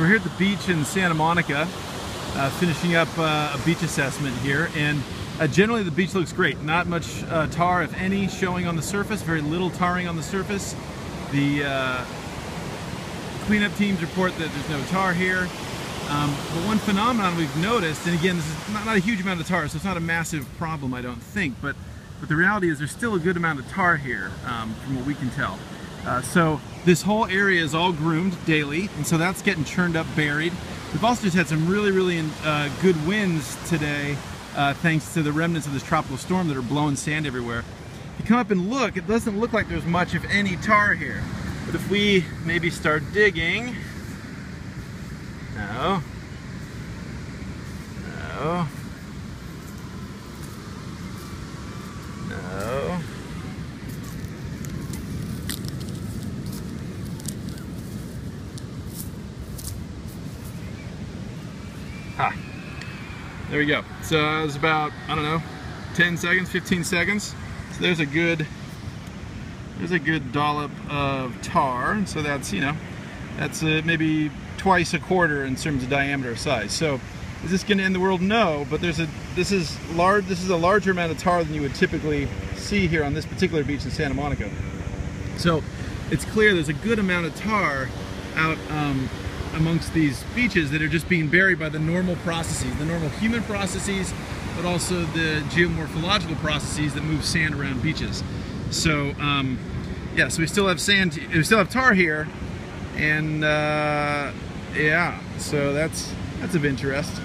We're here at the beach in Santa Monica, uh, finishing up uh, a beach assessment here, and uh, generally the beach looks great. Not much uh, tar, if any, showing on the surface, very little tarring on the surface. The uh, cleanup teams report that there's no tar here. Um, but one phenomenon we've noticed, and again, this is not, not, a huge amount of tar, so it's not a massive problem, I don't think, but, but the reality is there's still a good amount of tar here, um, from what we can tell. Uh, so this whole area is all groomed daily, and so that's getting churned up, buried. We've also just had some really, really uh, good winds today, uh, thanks to the remnants of this tropical storm that are blowing sand everywhere. If you come up and look, it doesn't look like there's much, if any, tar here. But if we maybe start digging, no, no. Ha. There we go. So it was about, I don't know, 10 seconds, 15 seconds. So there's a good, there's a good dollop of tar. And so that's, you know, that's uh, maybe twice a quarter in terms of diameter size. So is this going to end the world? No, but there's a this is large. This is a larger amount of tar than you would typically see here on this particular beach in Santa Monica. So it's clear there's a good amount of tar out um, amongst these beaches that are just being buried by the normal processes, the normal human processes, but also the geomorphological processes that move sand around beaches. So um, yeah, so we still have sand, we still have tar here, and uh, yeah, so that's that's of interest.